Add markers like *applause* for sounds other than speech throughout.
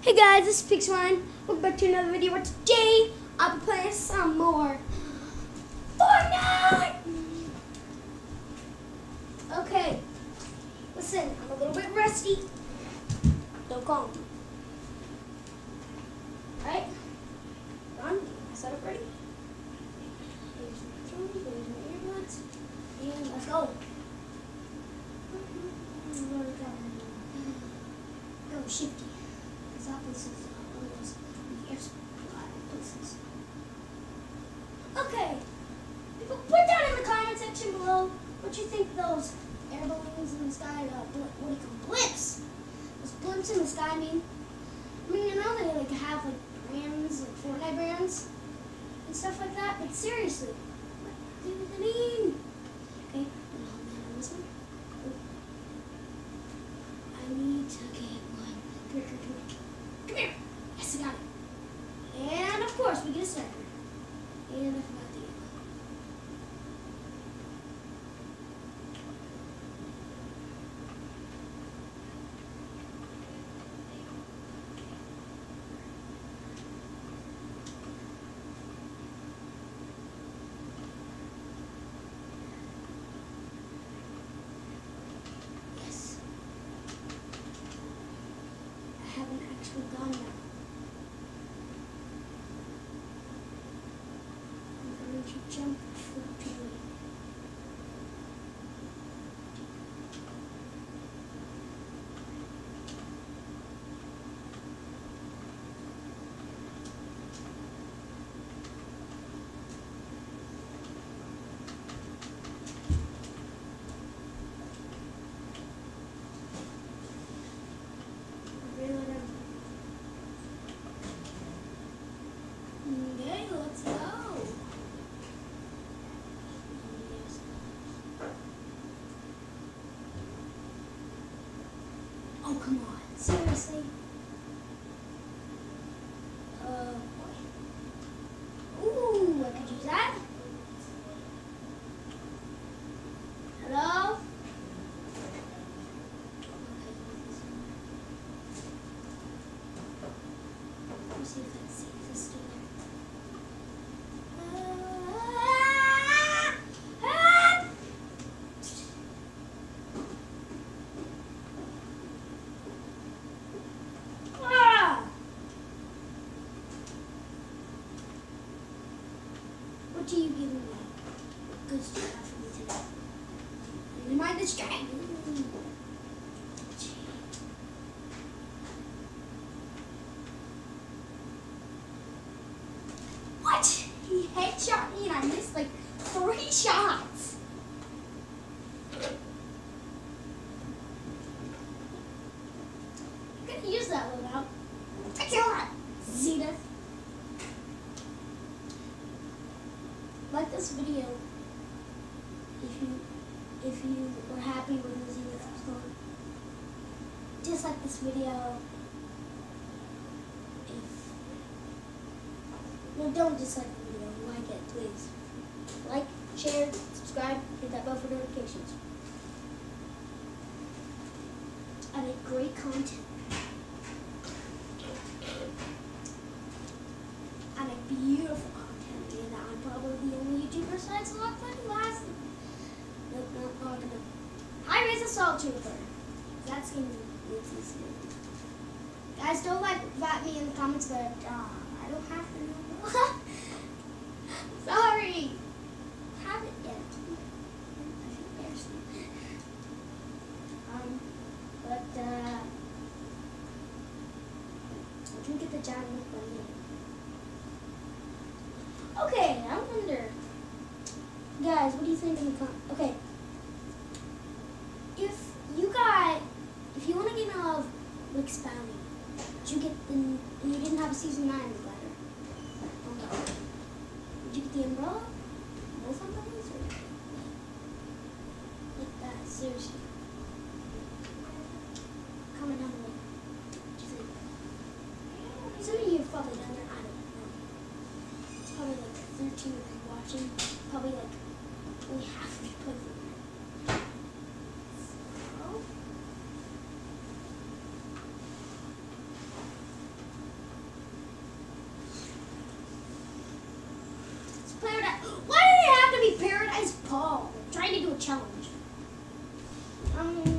Hey guys, this is Pixelmon. Welcome back to another video where today I'll be playing some more Fortnite! Okay, listen, I'm a little bit rusty. Don't call me. Alright, I set up ready. Here's my earbuds, let's go. Go shifty. Because that place is of those places. Okay. People put down in the comment section below what you think those air balloons in the sky, uh, what do you call blips? Those blimps in the sky mean? I mean, you know they like have like brands, like Fortnite brands and stuff like that. But seriously, what do they mean? Даня. Короче, чем come on. Seriously? Uh, ooh, I could use that. Hello? Let me see if I can see if it's still there. Ah! Ah! Ah! Do you give me? You have for me today? Am I this What? He headshot me and I missed like three shots. I'm gonna use that loadout. I kill that. Zenith. Like this video if you if you were happy with the Zenith song. Dislike this video if no, don't dislike the video. Like it, please. Like, share, subscribe, hit that bell for notifications. I make great content. I make beautiful content, and I'm probably the only YouTuber besides Lockwood last. Nope, not long enough. High Res Assault Trooper. That skin makes me skin. Guys, don't like at me in the comments, but uh, I don't have to know. *laughs* Sorry. Have it yet. Um, but uh, I can get the Wick one here. Okay, I wonder, guys, what do you think in the com? Okay, Why did it have to be Paradise Palms trying to do a challenge? Um.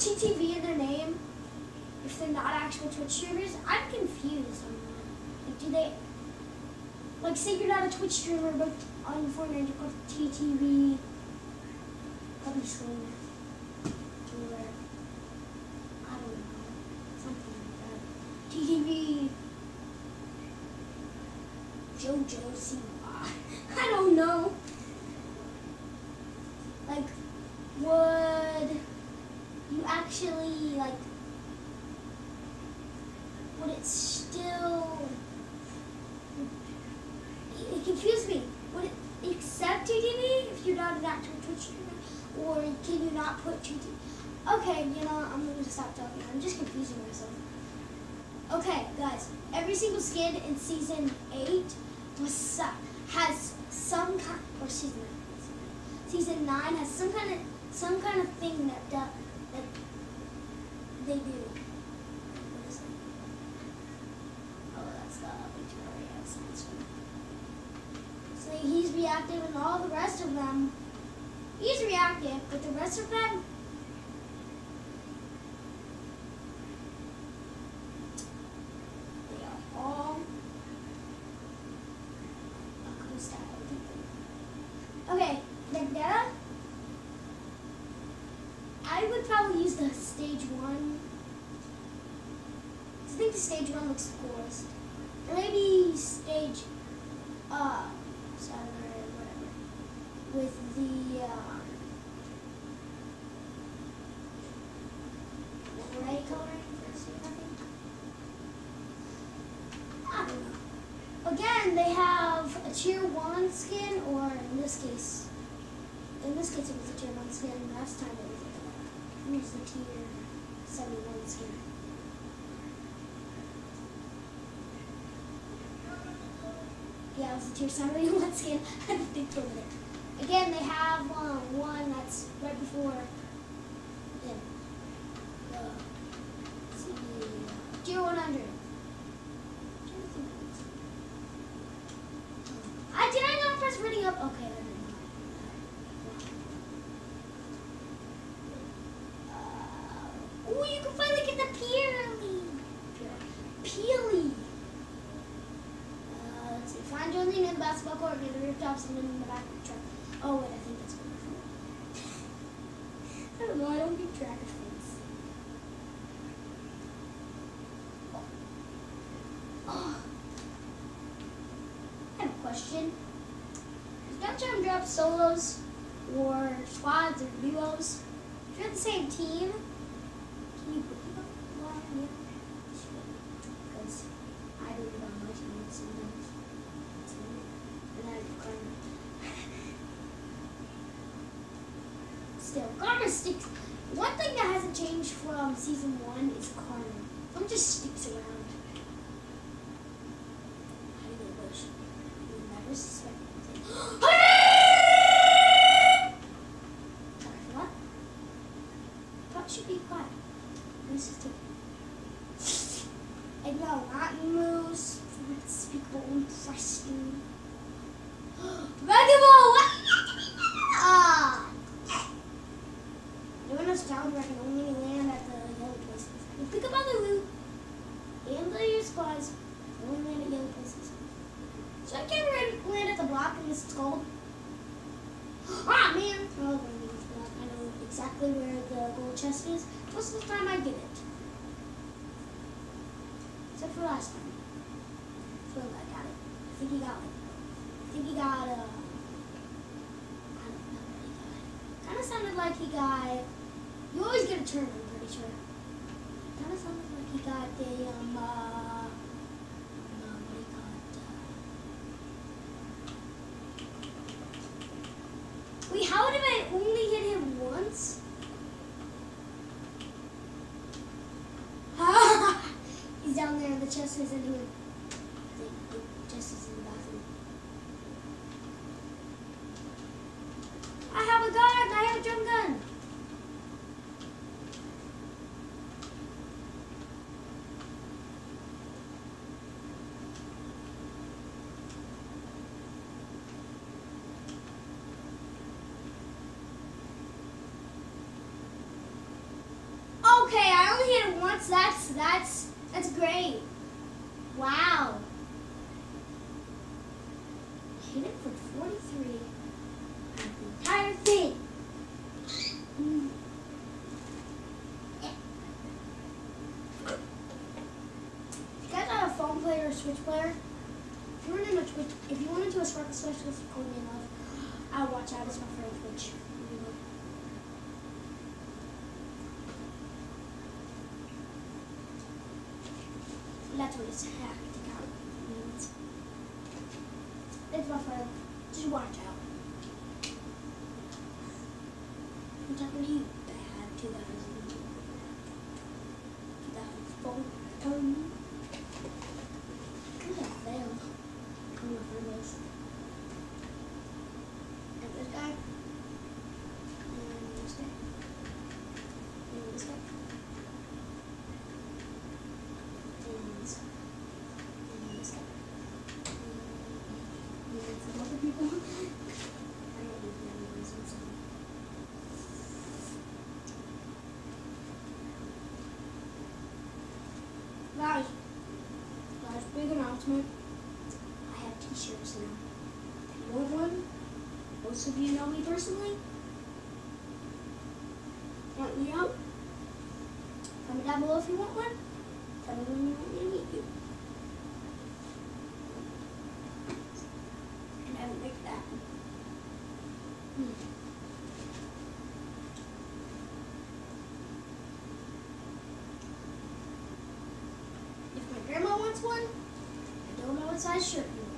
TTV in their name if they're not actual Twitch streamers? I'm confused on that. Like, do they, like, say you're not a Twitch streamer, but on Fortnite you put TTV, or, I don't know, something like that. TTV, JoJo Siwa. *laughs* I don't know. Like, would you actually like? Would it still? It, it confused me. Would it accept TTV if you're not an actual Twitch streamer, or can you not put TTV? Okay, you know I'm gonna stop talking. I'm just confusing myself. Okay, guys. Every single skin in season eight was has some kind, or season nine. Season nine has some kind of some kind of thing that uh, that they do. Oh, that's the. So he's reactive, and all the rest of them, he's reactive, but the rest of them. They are all Aku style people. Okay, Vendetta. I would probably use the stage one. I think the stage one looks the coolest. Or maybe stage uh seven or whatever. With the first, I. Don't know. Again, they have a tier one skin, in this case, in this case it was a tier 1 scan, last time it was a, it was a tier 71 scan. Yeah, it was a tier 71 *laughs* scan. I think to think it. Again, they have um, one that's right before yeah, the CD, uh, tier 100. In the back of the truck. Oh wait, I think that's good. *laughs* I don't know. I don't keep track of things. Oh. I have a question. Is Gunshot Drop solos or squads or duos? If you're the same team, can you put them on one? Yeah. Because I do it on my team sometimes. And then I do karma. Still, karma sticks. One thing that hasn't changed from season one is karma. Karma just sticks around. How do they wish? You would never suspect anything. Sorry for that. Thought should be quiet. Moose is taking. And no, not moose. Unspeakable, interesting. Dragon Ball! Ah! I can only land at the yellow places. You pick up other loot and the supplies. Only land at yellow places. So I can't land- at the block unless it's cold. Ah, man! Oh. I know exactly where the gold chest is. Most of the time I get it. Except for last time. So I got it. I think he got like, I think he got uh, I don't know what he got. Kind of sounded like he got. You always get a turn. I'm pretty sure. Kind of sounded like he got a um. Uh, uh, what do you call it? Uh, wait, how did I only hit him once? *laughs* He's down there. in The chest is in here. The, the chest is in the bathroom. I have a gun. I have a drum gun. Okay, I only hit it once. That's that's that's great. Wow. Hit it for 43 the entire thing. Mm. You guys are a phone player or Switch player, if you want to Twitch, if you want to do a Sparkle Specialist call me enough, I'll watch out. It's my friend Twitch. that's what it's hacked means. It's my friend. Just watch out. I'm talking to you, bad 2000. Most of you know me personally. Want me out? Comment down below if you want one. Tell me when you want me to meet you. And I would like that. Hmm. If my grandma wants one, I don't know what size shirt you wear.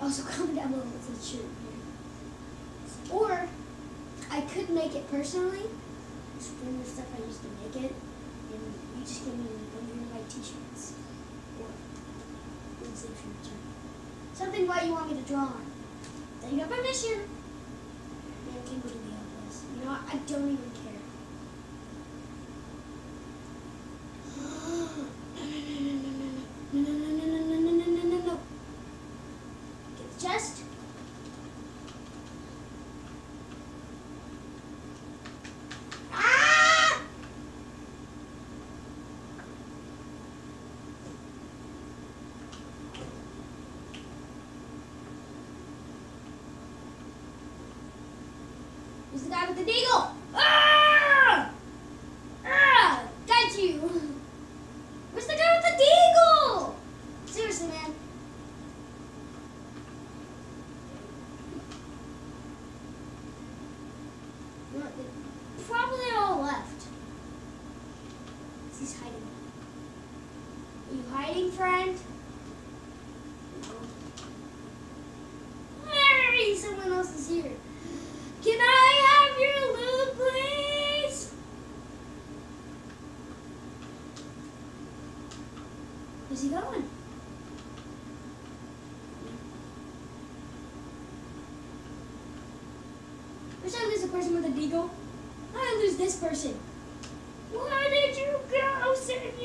*laughs* Also, comment down below size you. Or, I could make it personally. Just bring the stuff I used to make it, and you just give me one of your white t-shirts. Or, shirts. Something what you want me to draw on. Then you got permission. And we can go to the. You know what? I don't even care. Mesti kau tertidur. Where's he going? First I lose the person with the deagle. I lose this person. Where did you go, senor?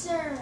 sir.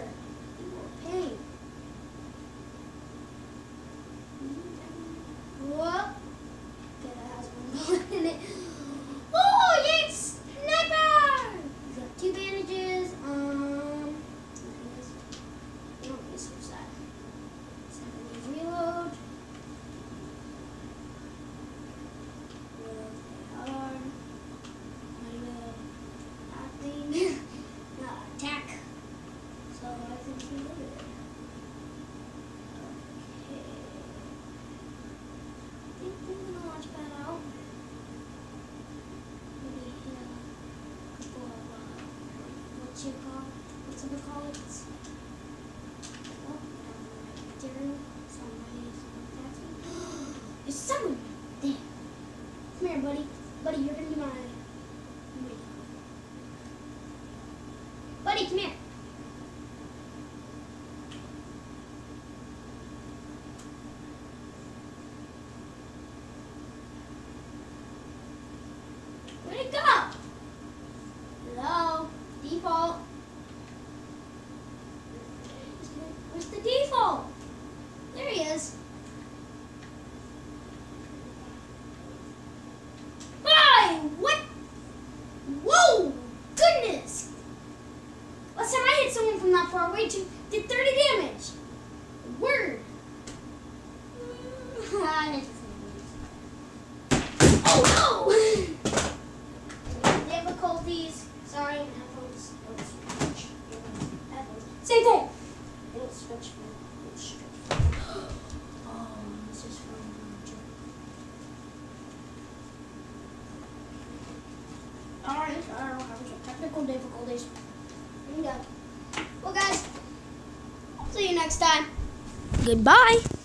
to the colleagues. It's someone there. Come here, buddy. Buddy, you're gonna be my buddy. Buddy, come here. half our did 30 goodbye.